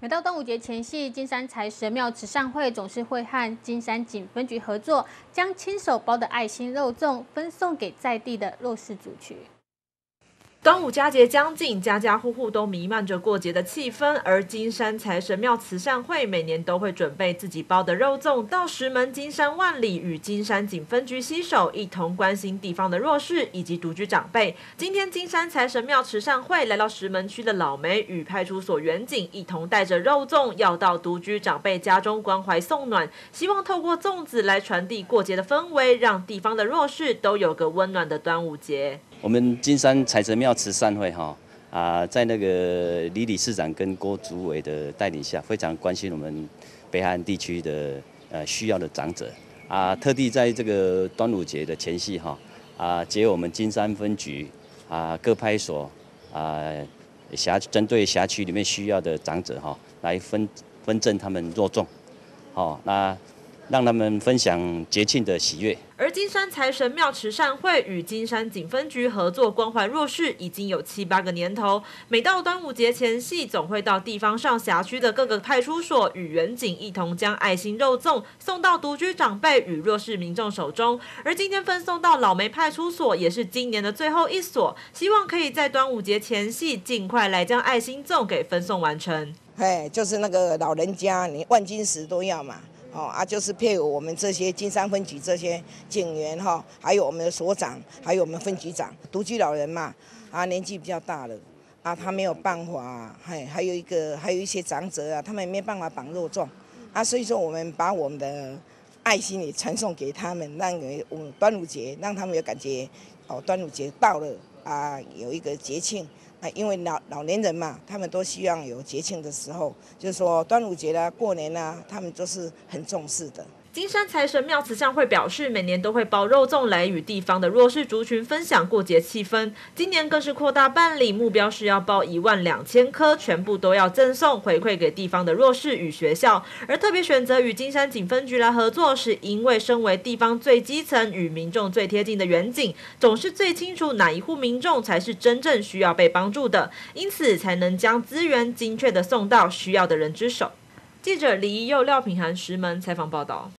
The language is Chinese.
每到端午节前夕，金山财神庙慈善会总是会和金山警分局合作，将亲手包的爱心肉粽分送给在地的弱势族群。端午佳节将近，家家户户都弥漫着过节的气氛。而金山财神庙慈善会每年都会准备自己包的肉粽，到石门金山万里，与金山警分局携手，一同关心地方的弱势以及独居长辈。今天金山财神庙慈善会来到石门区的老梅与派出所员警一同带着肉粽，要到独居长辈家中关怀送暖，希望透过粽子来传递过节的氛围，让地方的弱势都有个温暖的端午节。我们金山财神庙慈善会哈啊，在那个李理事长跟郭主委的带领下，非常关心我们北海岸地区的呃需要的长者啊，特地在这个端午节的前夕哈啊，接我们金山分局啊各派出所啊辖针对辖区里面需要的长者哈，来分分赠他们肉粽，好那。让他们分享节庆的喜悦。而金山财神庙慈善会与金山警分局合作关怀弱势已经有七八个年头，每到端午节前夕，总会到地方上辖区的各个派出所与员警一同将爱心肉粽送到独居长辈与弱势民众手中。而今天分送到老梅派出所，也是今年的最后一所，希望可以在端午节前夕尽快来将爱心粽给分送完成。哎，就是那个老人家，你万金石都要嘛。哦啊，就是配合我们这些金山分局这些警员哈，还有我们的所长，还有我们分局长，独居老人嘛，啊年纪比较大了，啊他没有办法，还还有一个还有一些长者啊，他们没办法绑肉粽，啊所以说我们把我们的爱心也传送给他们，让我们端午节让他们有感觉，哦端午节到了啊有一个节庆。因为老老年人嘛，他们都希望有节庆的时候，就是说端午节啦、过年啦，他们都是很重视的。金山财神庙慈像会表示，每年都会包肉粽来与地方的弱势族群分享过节气氛。今年更是扩大办理，目标是要包一万两千颗，全部都要赠送回馈给地方的弱势与学校。而特别选择与金山警分局来合作，是因为身为地方最基层与民众最贴近的远景，总是最清楚哪一户民众才是真正需要被帮助的，因此才能将资源精确的送到需要的人之手。记者李佑廖品涵石门采访报道。